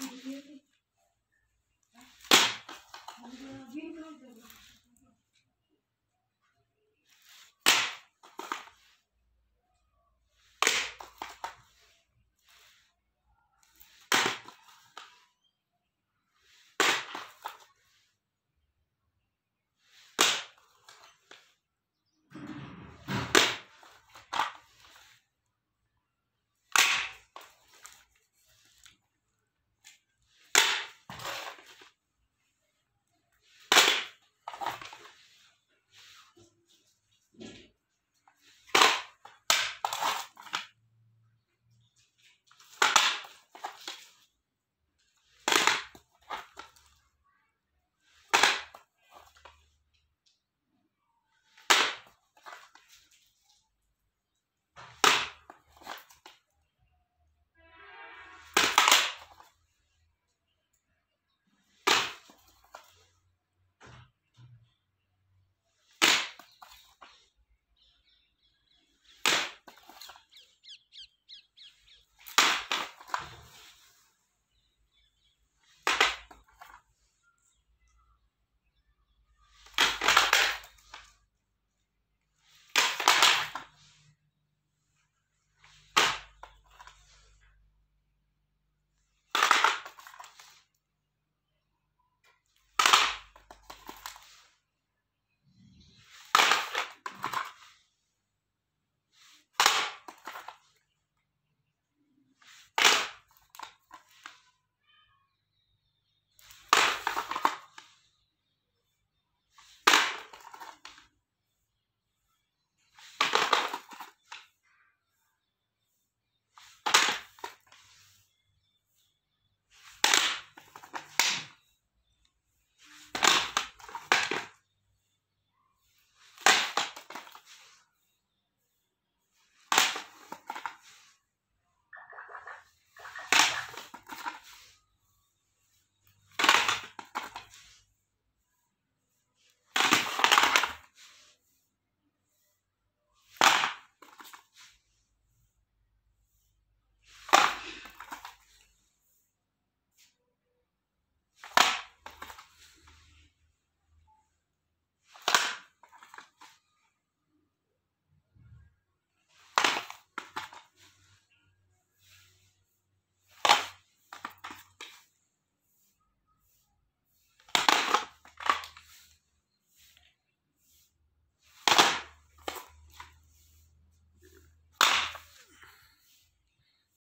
Один.